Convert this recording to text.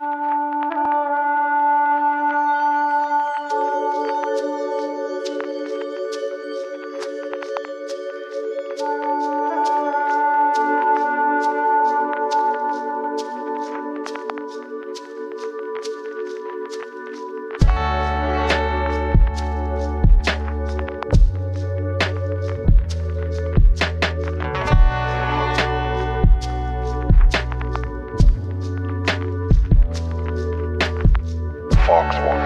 Bye. Fox One.